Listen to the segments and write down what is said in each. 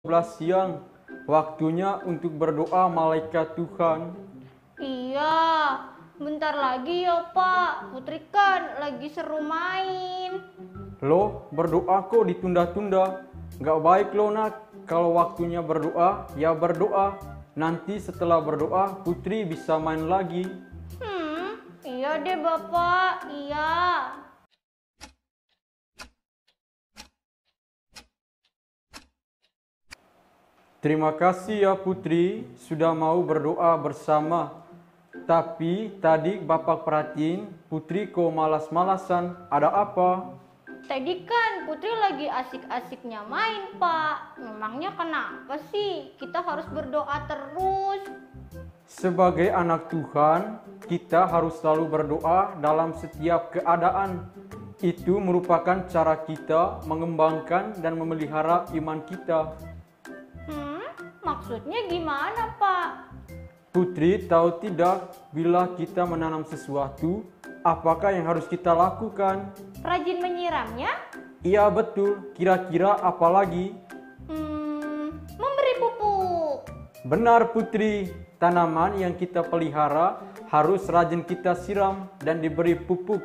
12 siang. Waktunya untuk berdoa malaikat Tuhan. Iya, bentar lagi ya Pak. Putri kan lagi seru main. Loh, berdoa kok ditunda-tunda? Gak baik loh nak, kalau waktunya berdoa, ya berdoa. Nanti setelah berdoa, Putri bisa main lagi. Hmm, iya deh Bapak, iya. Terima kasih ya Putri, sudah mau berdoa bersama. Tapi tadi Bapak perhatiin, Putri kok malas-malasan, ada apa? Tadi kan Putri lagi asik-asiknya main Pak. Memangnya kenapa sih kita harus berdoa terus? Sebagai anak Tuhan, kita harus selalu berdoa dalam setiap keadaan. Itu merupakan cara kita mengembangkan dan memelihara iman kita. Maksudnya gimana Pak? Putri tahu tidak, bila kita menanam sesuatu, apakah yang harus kita lakukan? Rajin menyiramnya? Iya betul, kira-kira apa lagi? Hmm, memberi pupuk. Benar Putri, tanaman yang kita pelihara harus rajin kita siram dan diberi pupuk.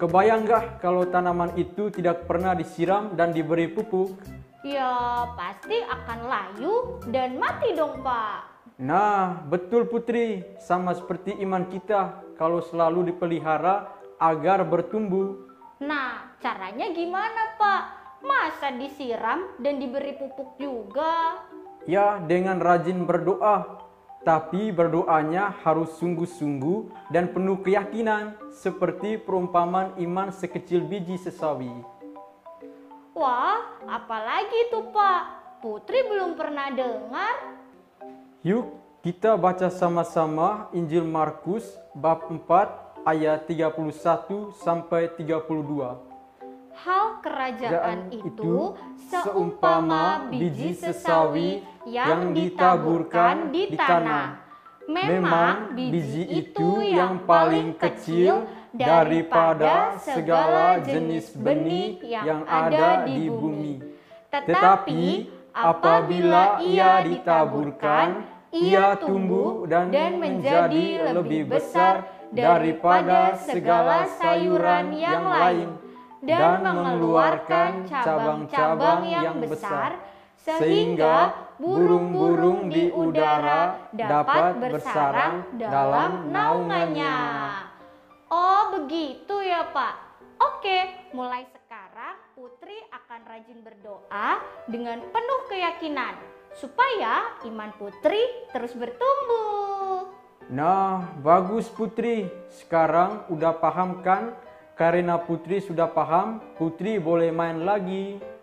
Kebayang gak kalau tanaman itu tidak pernah disiram dan diberi pupuk? Ya pasti akan layu dan mati dong Pak. Nah, betul Putri, sama seperti iman kita kalau selalu dipelihara agar bertumbuh. Nah, caranya gimana Pak? Masa disiram dan diberi pupuk juga? Ya, dengan rajin berdoa. Tapi berdoanya harus sungguh-sungguh dan penuh keyakinan, seperti perumpamaan iman sekecil biji sesawi. Wah, apalagi tuh Pak? Putri belum pernah dengar. Yuk, kita baca sama-sama Injil Markus bab 4 ayat 31 sampai 32. Hal kerajaan itu seumpama biji sesawi yang ditaburkan di tanah. Memang biji itu yang paling kecil daripada segala jenis benih yang ada di bumi. Tetapi apabila ia ditaburkan, ia tumbuh dan menjadi lebih besar daripada segala sayuran yang lain dan mengeluarkan cabang-cabang yang besar sehingga burung-burung di udara dapat bersarang dalam naungannya. Pak. Oke, mulai sekarang Putri akan rajin berdoa dengan penuh keyakinan supaya iman Putri terus bertumbuh. Nah, bagus Putri. Sekarang udah paham kan? Karena Putri sudah paham, Putri boleh main lagi.